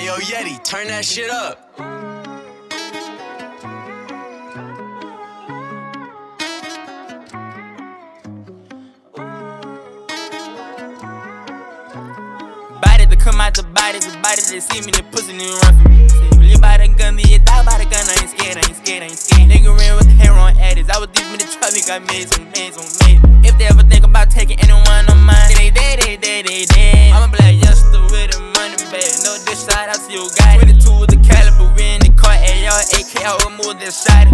Hey yo, Yeti, turn that shit up. Body to come out the body, the body they see me, the pussy nigga run for me. Really by the gun, you die by the gun, I ain't scared, I ain't scared, I ain't scared. Nigga ran with hair on addicts, I was deep in the traffic, I made some, made some, made. If they ever think about taking anyone AK, I will move this shot.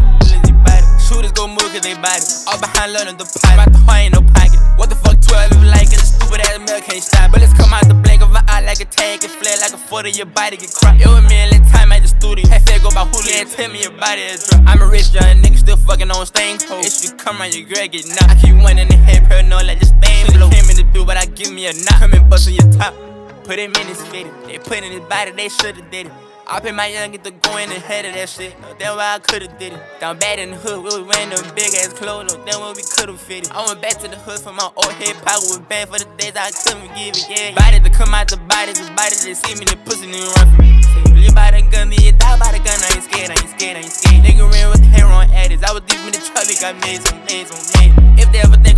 Shooters go move cause they body. All behind London, the pipe. Out the heart ain't no pocket. What the fuck 12 if like it? Stupid ass milk can't stop. But let's come out the blink of an eye like a tank and flare like a foot of your body get cracked. It was me and let time at the studio. Hey, fair go by Hulu and tell me your body is drunk. I'm a rich young nigga still fucking on stain. If you come around, your girl get knocked. I keep one in the head, paranoid like this thing. Should've came in the do, but I give me a knock. Come and bust on your top. Put him in his fitted. They put in his body, they should've did it. I pay my young get to going ahead of that shit. No, that's why I could've did it. Down bad in the hood, we was wearing them big ass clothes. No, that's what we could've fitted. I went back to the hood for my old head pocket was bad for the days I couldn't give it. Yeah, body to come out the body, the body they see me, the pussy nigga run for me. Really by the gun, then you die by the gun. I ain't scared, I ain't scared, I ain't scared. Nigga ran with hair on addicts. I was deep in the traffic, I made some, made some, made. If they ever think